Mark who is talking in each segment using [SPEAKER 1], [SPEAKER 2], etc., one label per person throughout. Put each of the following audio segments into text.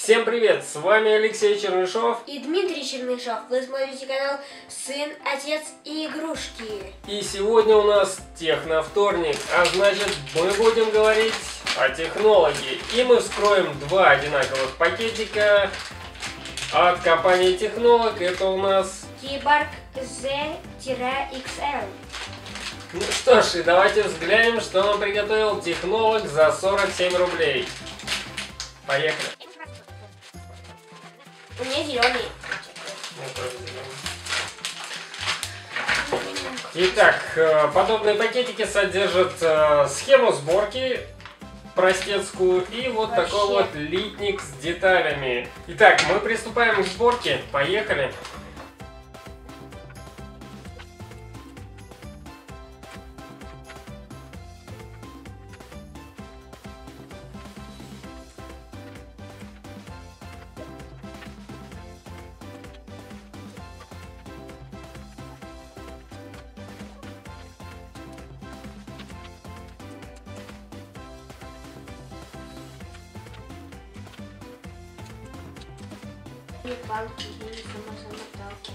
[SPEAKER 1] Всем привет! С вами Алексей Чернышов.
[SPEAKER 2] И Дмитрий Чернышов. Вы смотрите канал Сын, Отец и Игрушки.
[SPEAKER 1] И сегодня у нас техновторник, а значит мы будем говорить о технологии. И мы вскроем два одинаковых пакетика от компании Технолог. Это у нас...
[SPEAKER 2] Киборг Z-XL.
[SPEAKER 1] Ну что ж, и давайте взглянем, что нам приготовил Технолог за 47 рублей. Поехали.
[SPEAKER 2] У меня зеленый.
[SPEAKER 1] Итак, э, подобные пакетики содержат э, схему сборки простецкую и вот
[SPEAKER 2] Вообще.
[SPEAKER 1] такой вот литник с деталями. Итак, мы приступаем к сборке. Поехали.
[SPEAKER 2] И палки, и самосамоталки.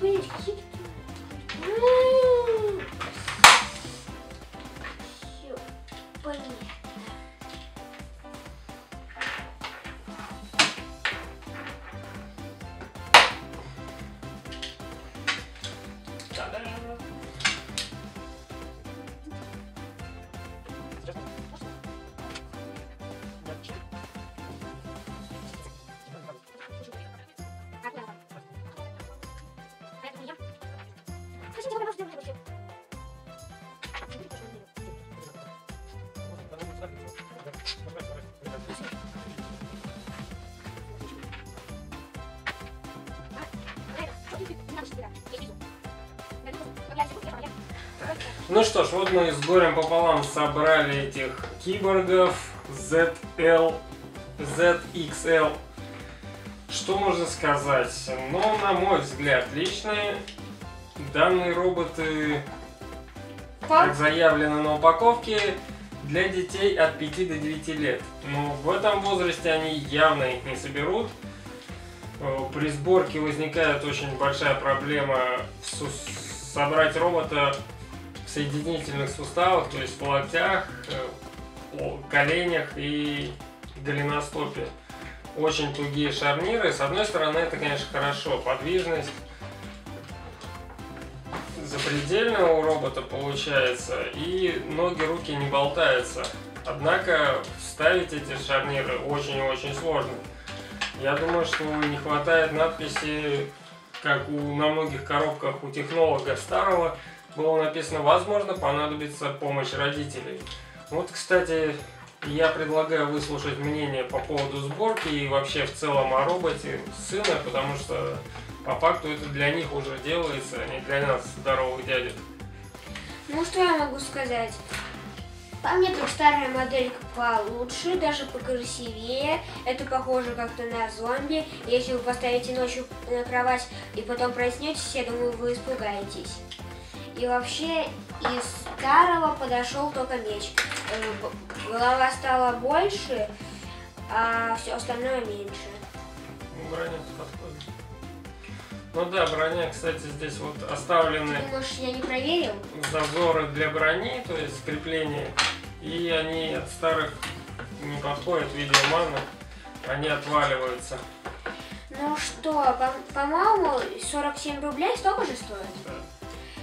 [SPEAKER 2] Блин, какие-то... Все, Ну что ж, вот мы с горем пополам собрали этих киборгов ZL, ZXL. Что можно сказать? Ну, на мой взгляд, личные данные роботы, как заявлено на упаковке, для детей от 5 до 9 лет. Но в этом возрасте они явно их не соберут. Э, При сборке возникает очень большая проблема собрать робота в соединительных суставах, то есть в локтях, э, коленях и голеностопе. Очень тугие шарниры. С одной стороны, это, конечно, хорошо. Подвижность запредельная у робота получается, и ноги, руки не болтаются. Однако вставить эти шарниры очень и очень сложно. Я думаю, что не хватает надписи, как у, на многих коробках у технолога старого, было написано «Возможно, понадобится помощь родителей». Вот, кстати, я предлагаю выслушать мнение по поводу сборки и вообще в целом о роботе сына, потому что по факту это для них уже делается, а не для нас, здоровых дядек. Ну, что я могу сказать? По мне тут старая моделька получше, даже покрасивее. Это похоже как-то на зомби. Если вы поставите ночью на кровать и потом проснетесь, я думаю, вы испугаетесь. И вообще из старого подошел только меч. Э, Голова стала больше, а все остальное меньше.
[SPEAKER 1] Ну, Броня подходит. Ну да, броня, кстати, здесь вот оставлены
[SPEAKER 2] Ты думаешь, я не проверил?
[SPEAKER 1] зазоры для брони, то есть крепления, и они от старых не подходят в виде маны, они отваливаются.
[SPEAKER 2] Ну что, по- по-моему, 47 рублей столько же стоит?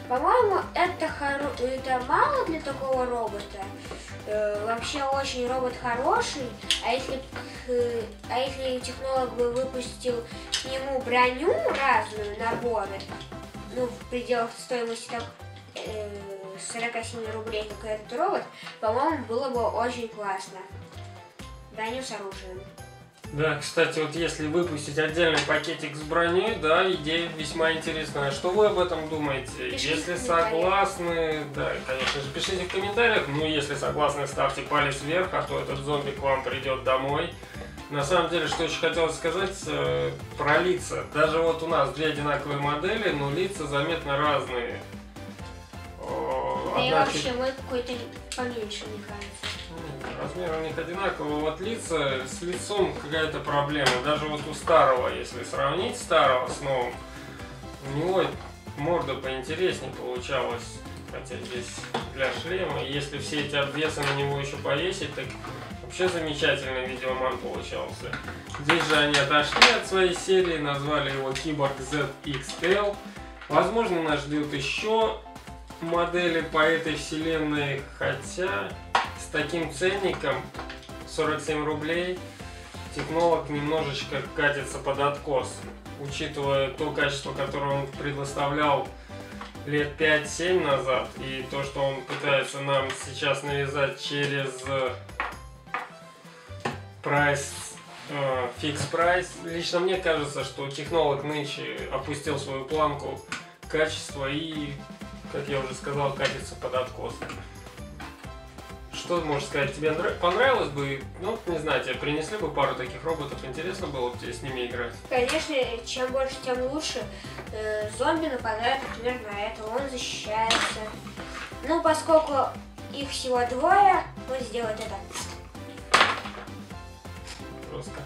[SPEAKER 2] По-моему, это, хоро- это мало для такого робота. Э, вообще очень робот хороший. А если, к- а если технолог бы выпустил к нему броню разную, наборы, ну, в пределах стоимости так, э, 47 рублей, как этот робот, по-моему, было бы очень классно. Броню с оружием.
[SPEAKER 1] Да, кстати, вот если выпустить отдельный пакетик с броней, да, идея весьма интересная. Что вы об этом думаете?
[SPEAKER 2] Пишите
[SPEAKER 1] если согласны, да, конечно же, пишите в комментариях. Ну, если согласны, ставьте палец вверх, а то этот зомби к вам придет домой. На самом деле, что еще хотелось сказать э, про лица. Даже вот у нас две одинаковые модели, но лица заметно разные. О,
[SPEAKER 2] Да и вообще мой какой-то поменьше, мне кажется.
[SPEAKER 1] Размер у них одинаковый. Вот лица, с лицом какая-то проблема. Даже вот у старого, если сравнить старого с новым, у него морда поинтереснее получалась. Хотя здесь для шлема. Если все эти обвесы на него еще повесить, так вообще замечательный видеоман получался. Здесь же они отошли от своей серии, назвали его Keyboard ZXL. Возможно, нас ждет еще модели по этой вселенной, хотя таким ценником 47 рублей технолог немножечко катится под откос, учитывая то качество, которое он предоставлял лет 5-7 назад, и то, что он пытается нам сейчас навязать через прайс фикс прайс. Лично мне кажется, что технолог нынче опустил свою планку качества и как я уже сказал, катится под откос. Что можешь сказать? Тебе понравилось бы, ну, не знаю, тебе принесли бы пару таких роботов, интересно было бы тебе с ними играть?
[SPEAKER 3] Конечно, чем больше, тем лучше. Э, зомби нападают, например, на это, он защищается. Ну, поскольку их всего двое, вот сделать это.
[SPEAKER 1] Жестко.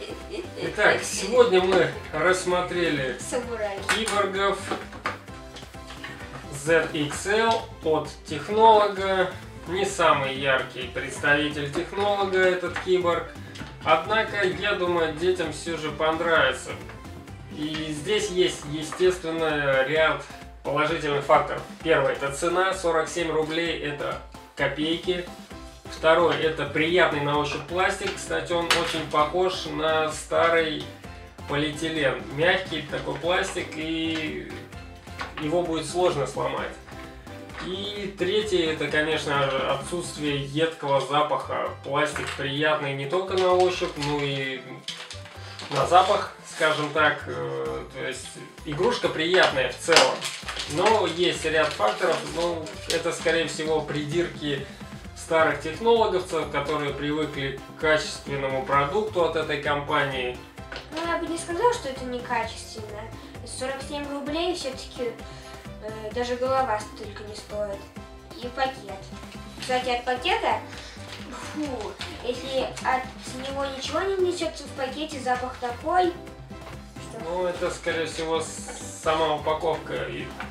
[SPEAKER 1] Итак, сегодня мы рассмотрели
[SPEAKER 3] Самурай.
[SPEAKER 1] киборгов, ZXL от технолога. Не самый яркий представитель технолога этот киборг. Однако, я думаю, детям все же понравится. И здесь есть, естественно, ряд положительных факторов. Первое, это цена, 47 рублей, это копейки. Второе, это приятный на ощупь пластик. Кстати, он очень похож на старый полиэтилен. Мягкий такой пластик и его будет сложно сломать. И третье, это, конечно, отсутствие едкого запаха. Пластик приятный не только на ощупь, но и на запах, скажем так. Э, то есть игрушка приятная в целом. Но есть ряд факторов, но это, скорее всего, придирки старых технологов, которые привыкли к качественному продукту от этой компании.
[SPEAKER 3] Ну, я бы не сказала, что это некачественно. 47 рублей все-таки даже голова столько не стоит. И пакет. Кстати, от пакета, фу, если от него ничего не несется в пакете, запах такой,
[SPEAKER 1] что... Ну, это, скорее всего, сама упаковка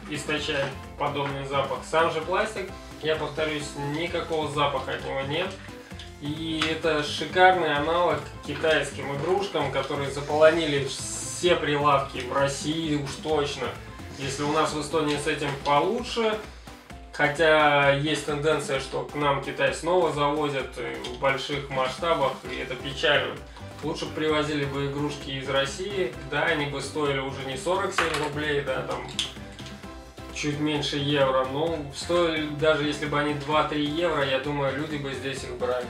[SPEAKER 1] источает подобный запах. Сам же пластик, я повторюсь, никакого запаха от него нет. И это шикарный аналог китайским игрушкам, которые заполонили все прилавки в России уж точно. Если у нас в Эстонии с этим получше, хотя есть тенденция, что к нам Китай снова завозят в больших масштабах, и это печально. Лучше привозили бы игрушки из России, да, они бы стоили уже не 47 рублей, да, там чуть меньше евро, но стоили, даже если бы они 2-3 евро, я думаю, люди бы здесь их брали.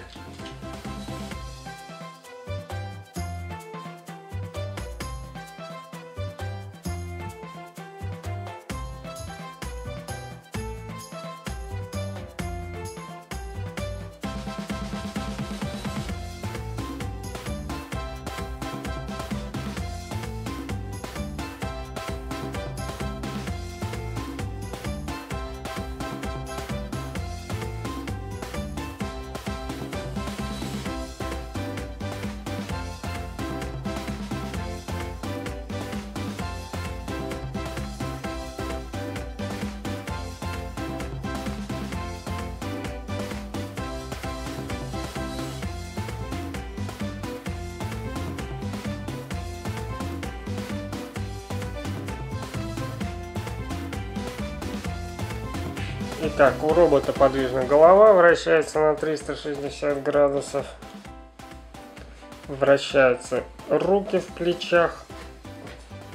[SPEAKER 1] Итак, у робота подвижная голова вращается на 360 градусов. Вращаются руки в плечах.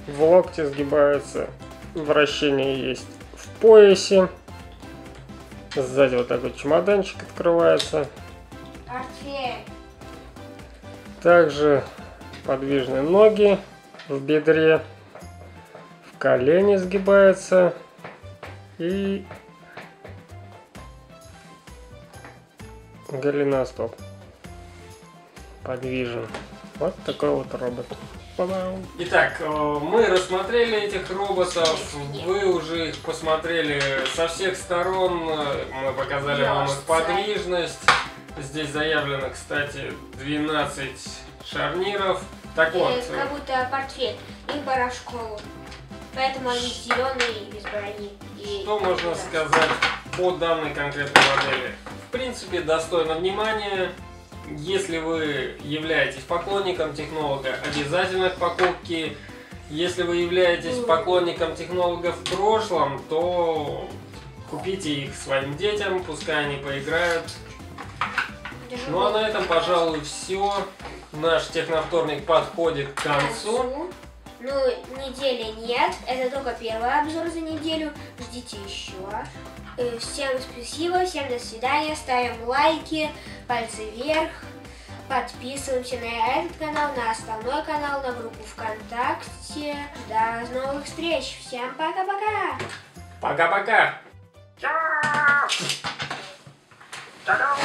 [SPEAKER 1] В локте сгибаются. Вращение есть в поясе. Сзади вот такой чемоданчик открывается. Также подвижные ноги в бедре. В колени сгибаются. И голеностоп подвижен. Вот такой вот робот. Итак, э, мы рассмотрели этих роботов, вы уже их посмотрели со всех сторон, мы показали вам их подвижность, Здесь заявлено, кстати, 12 шарниров. Так вот.
[SPEAKER 2] Э, как будто портфель. Им пора в школу. Поэтому они зеленые и без брони. И
[SPEAKER 1] Что можно сказать по данной конкретной модели? В принципе, достойно внимания. Если вы являетесь поклонником технолога, обязательно к покупке. Если вы являетесь поклонником технологов в прошлом, то купите их своим детям, пускай они поиграют. Ну а на этом, пожалуй, все. Наш техновторник подходит к концу.
[SPEAKER 2] Ну, недели нет. Это только первый обзор за неделю. Ждите еще. Всем спасибо, всем до свидания. Ставим лайки, пальцы вверх. Подписываемся на этот канал, на основной канал, на группу ВКонтакте. До новых встреч. Всем пока-пока.
[SPEAKER 1] Пока-пока!
[SPEAKER 4] Та-дам!